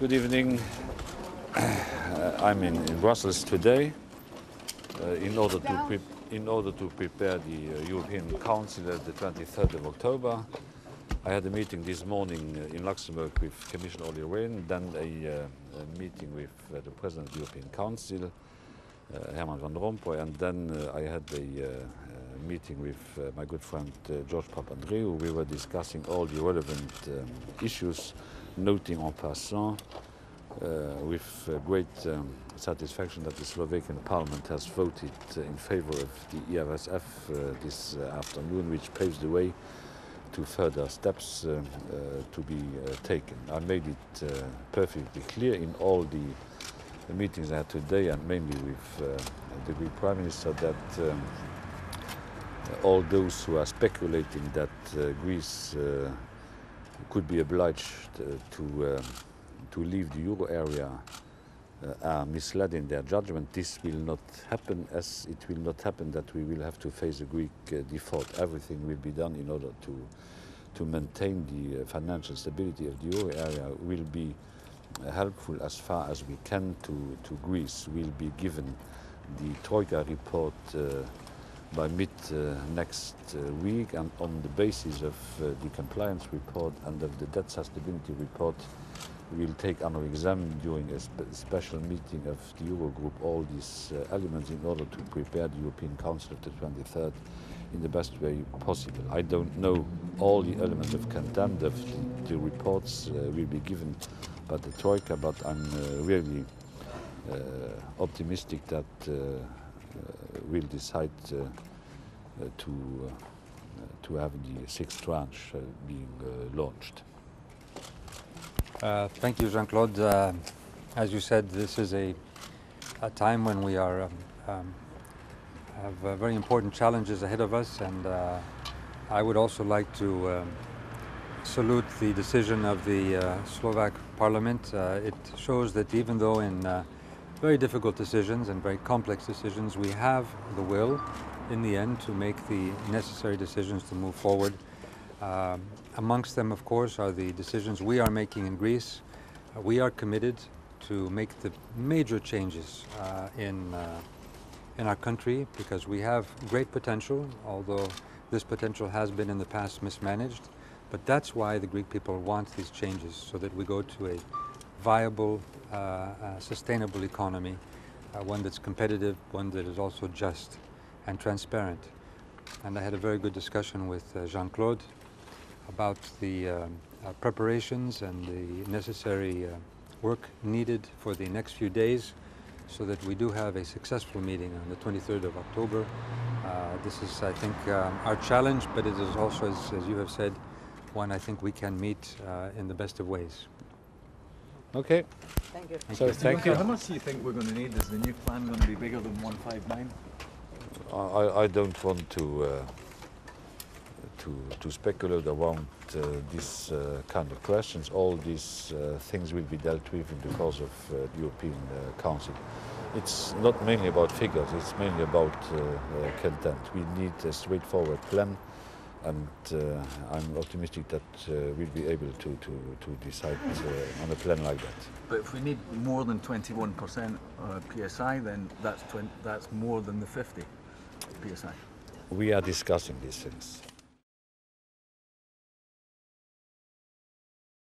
Good evening. Uh, I'm in, in, Brussels today uh, in, order to in order to prepare the uh, European Council at the 23rd of October. I had a meeting this morning uh, in Luxembourg with Commissioner Olli Rehn, then a, uh, a meeting with uh, the President of the European Council, Herman Van Rompuy, and then I had a meeting with my good friend George Papandreou. We were discussing all the relevant um, issues, noting en passant uh, with uh, great um, satisfaction that the Slovakian parliament has voted uh, in favor of the EFSF this afternoon, which paves the way to further steps uh, uh, to be uh, taken. I made it perfectly clear in all the meetings I had today and mainly with the Greek Prime Minister that um, all those who are speculating that Greece could be obliged to um, to leave the euro area uh, are misled in their judgment. This will not happen as it will not happen that we will have to face a Greek uh, default. Everything will be done in order to, to maintain the uh, financial stability of the euro area will be uh, helpful as far as we can to, to Greece. Will be given the Troika report uh, by mid uh, next week and on the basis of the compliance report and of the debt sustainability report we will take under exam during a spe special meeting of the Eurogroup all these uh, elements in order to prepare the European Council of the 23rd in the best way possible. I don't know all the elements of content of the, the reports uh, will be given by the Troika, but I'm uh, really uh, optimistic that uh, uh, we'll decide to, to have the sixth tranche being launched. Uh, thank you, Jean-Claude. Uh, as you said, this is a, a time when we are um, um, have uh, very important challenges ahead of us, and uh, I would also like to um, salute the decision of the uh, Slovak Parliament. Uh, it shows that even though in very difficult decisions and very complex decisions, we have the will, in the end, to make the necessary decisions to move forward. Um, amongst them, of course, are the decisions we are making in Greece. Uh, we are committed to make the major changes uh, in, uh, in our country because we have great potential, although this potential has been in the past mismanaged. But that's why the Greek people want these changes, so that we go to a viable, uh, uh, sustainable economy, uh, one that's competitive, one that is also just and transparent. And I had a very good discussion with Jean-Claude about the um, preparations and the necessary work needed for the next few days so that we do have a successful meeting on the 23rd of October. Uh, this is, I think, um, our challenge, but it is also, as, as, you have said, one I think we can meet uh, in the best of ways. Okay. Thank you. So thank you. How much do you think we're going to need? Is the new plan going to be bigger than 159? I, I don't want to uh, to, to speculate around uh, these uh, kind of questions. All these uh, things will be dealt with in the course of uh, the European uh, Council. It's not mainly about figures, it's mainly about uh, content. We need a straightforward plan and uh, I'm optimistic that uh, we'll be able to, to, to decide uh, on a plan like that. But if we need more than 21% PSI, then that's, that's more than the 50 PSI. We are discussing these things.